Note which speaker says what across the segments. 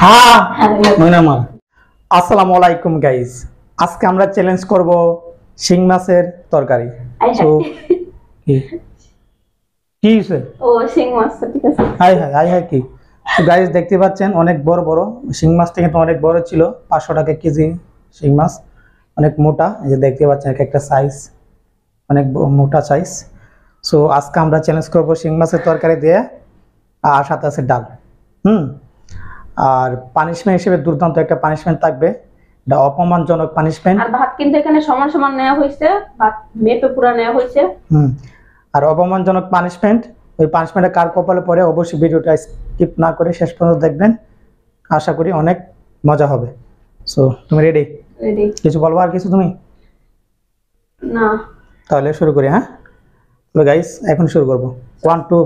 Speaker 1: হ্যাঁ মইনামার আসসালামু আলাইকুম গাইস আজকে আমরা চ্যালেঞ্জ করব শিং মাছের তরকারি। তো কি? কি হইছে?
Speaker 2: ও শিং মাছ ঠিক আছে।
Speaker 1: হাই হাই হাই হাই কি? গাইস দেখতে পাচ্ছেন অনেক বড় বড়। শিং মাছটা কিন্তু অনেক বড় ছিল পাঁচশো টাকা কেজি শিং মাছ। অনেক মোটা এই যে দেখতে পাচ্ছেন এক একটা সাইজ অনেক মোটা সাইজ সো আজকে আমরা চ্যালেঞ্জ করব শিং মাছের তরকারি দিয়ে আর সাথে আছে ডাল। হুম? আর পানিশমেন্ট হিসেবে দুর্দান্ত একটা পানিশমেন্ট থাকবে। এটা অপমানজনক পানিশমেন্ট
Speaker 2: আর ভাত কিন্তু এখানে সমান সমান নেওয়া হয়েছে। ভাত মেপে পুরা নেওয়া হয়েছে।
Speaker 1: হুম। আর অপমানজনক পানিশমেন্ট ওই পানিশমেন্টে কার কপালে পড়ে অবশ্যই ভিডিওটা স্কিপ না করে শেষ পর্যন্ত দেখবেন। আশা করি অনেক মজা হবে। সো তুমি রেডি
Speaker 2: রেডি
Speaker 1: কিছু বলব আর কিছু তুমি?
Speaker 2: না।
Speaker 1: তাহলে শুরু করি হ্যাঁ? তো গাইস এখন শুরু করব। ওয়ান টু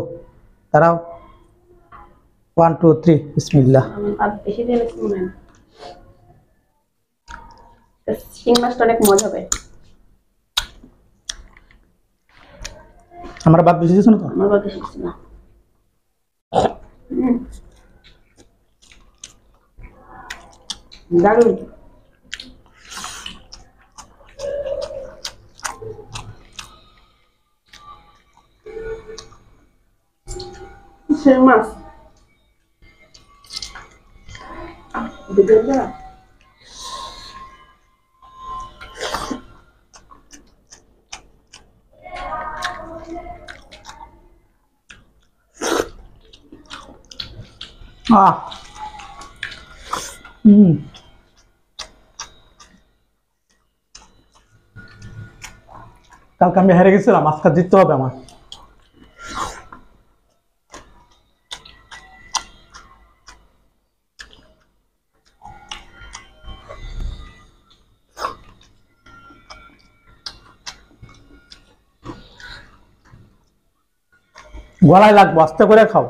Speaker 1: দাঁড়াও। ওয়ান টু থ্রি বিসমিল্লাহ
Speaker 2: আমি ভাত বেশি দিয়ে গেছি মনে হয় না। তো শিং মাছটা অনেক মজা হবে
Speaker 1: আমরা বাদ বেশি দিচ্ছ না তো
Speaker 2: আমার ভাত বেশি কিছু না হুম। দারুণ শিং মাছ ভিডিও দেওয়া
Speaker 1: আহ হুম কালকে আমি হেরে গেছিলাম আজকে জিততে হবে আমার গলায় লাগবো আস্তে করে খাও।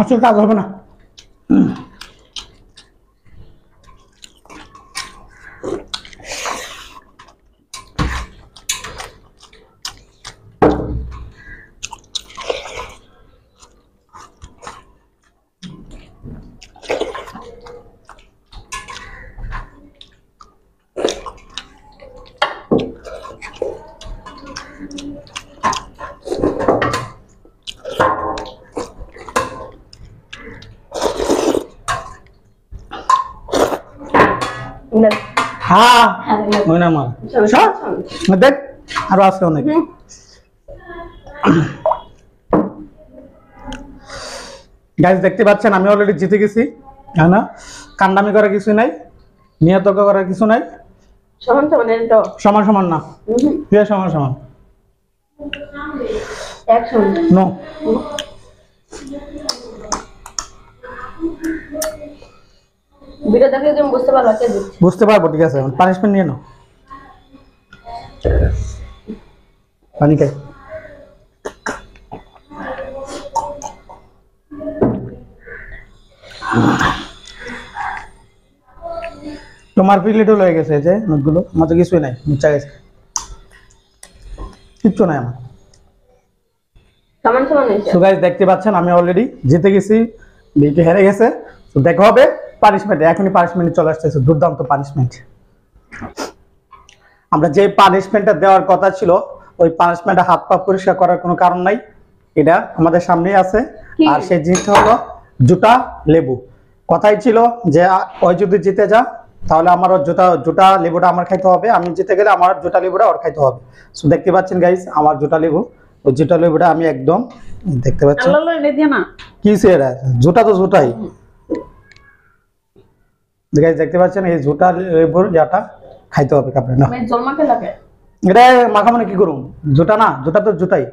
Speaker 1: আসলে কাজ হবে না। হ্যাঁ আমার। দেখ আরও আছে অনেক। গাইজ দেখতে পাচ্ছেন আমি অলরেডি জিতে গেছি হ্যাঁ না? কান্ডামি করার কিছু নাই নিয়তজ্ঞ করার কিছু নাই।
Speaker 2: সমান সমান
Speaker 1: সমান সমান না। দুই সমান সমান। নো
Speaker 2: ভিডিও দেখলে তুমি বুঝতে পারবা কে দিচ্ছে।
Speaker 1: বুঝতে পারব ঠিক আছে পানিশমেন্ট নিয়ে নাও। পানি খাই। তোমার প্লেটও লয়ে গেছে যে নোটগুলো আমার তো কিছুই নাই মুচা গেছে। কিচ্ছু নাই আমার।
Speaker 2: সমান সমান
Speaker 1: সো গাইস দেখতে পাচ্ছেন আমি অলরেডি জিতে গেছি বিটি হেরে গেছে। তো দেখা হবে। পানিশমেন্ট এখনই পানিশমেন্ট চলে আসতেছে দুর্দান্ত পানিশমেন্ট আমরা যে পানিশমেন্টটা দেওয়ার কথা ছিল ওই পানিশমেন্টটা হাত পা পরিষ্কার করার কোনো কারণ নাই। এটা আমাদের সামনেই আছে। আর সেই জিনিসটা হলো জুটা লেবু। কথাই ছিল যে ওই যদি জিতে যা তাহলে আমার ওর জুতা জুটা লেবুটা আমার খাইতে হবে। আমি জিতে গেলে আমার জুটা লেবুটা ওর খাইতে হবে। সো দেখতে পাচ্ছেন গাইস আমার জুটা লেবু। ওই জুটা লেবুটা আমি একদম দেখতে পাচ্ছেন?
Speaker 2: আল্লাহ রে দিয়া না।
Speaker 1: কি এরা জুটা তো জুটাই গাইস দেখতে পাচ্ছেন এই লেবুর জাটা খাইতে হবে কাপড়ে না?
Speaker 2: লাগে?
Speaker 1: এটা মাখা মানে কি করুম? জুটা না জুটা তো জুটাই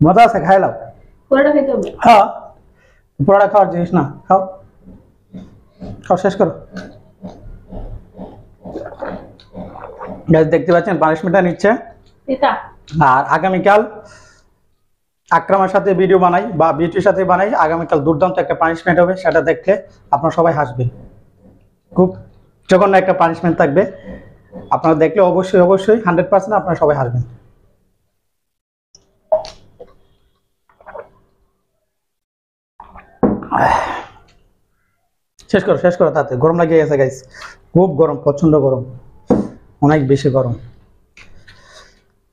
Speaker 1: মজা আছে খাই লাও।
Speaker 2: হবে?
Speaker 1: হ্যাঁ পোড়াটা খাওয়ার জিনিস না খাও। খাও শেষ করো। দেখতে পাচ্ছেন পানিশমেন্টটা নিচ্ছে। আর আগামীকাল আকরামের সাথে ভিডিও বানাই বা বিউটির সাথে বানাই, আগামীকাল দুর্দান্ত একটা পানিশমেন্ট হবে, সেটা দেখলে আপনারা সবাই হাসবেন। খুব জঘন্য একটা পানিশমেন্ট থাকবে। আপনারা দেখলে অবশ্যই অবশ্যই হান্ড্রেড পার্সেন্ট আপনারা সবাই হাসবেন। শেষ করো শেষ করো তাতে। গরম লাগিয়ে গেছে গাইস খুব গরম প্রচণ্ড গরম। অনেক বেশি গরম।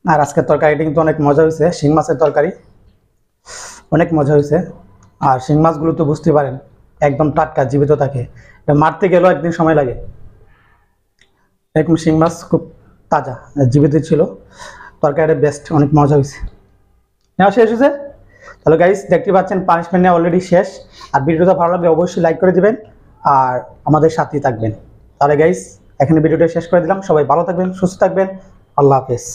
Speaker 1: আর আজকের তরকারিটা কিন্তু অনেক মজা হয়েছে, শিং মাছের তরকারি। অনেক মজা হয়েছে। আর শিং মাছগুলো তো বুঝতে পারেন, একদম টাটকা, জীবিত থাকে। এটা মারতে গেলেও একদিন সময় লাগে। এরকম শিং মাছ খুব তাজা, জীবিত ছিল। তরকারিটা বেস্ট অনেক মজা হয়েছে। নেওয়া শেষ হয়েছে? তাহলে গাইস দেখতে পাচ্ছেন পানিশমেন্ট নেওয়া অলরেডি শেষ। আর ভিডিওটা ভালো লাগলে অবশ্যই লাইক করে দিবেন। আর আমাদের সাথেই থাকবেন। তাহলে গাইস এখানে ভিডিওটা শেষ করে দিলাম। সবাই ভালো থাকবেন, সুস্থ থাকবেন। আল্লাহ হাফেজ।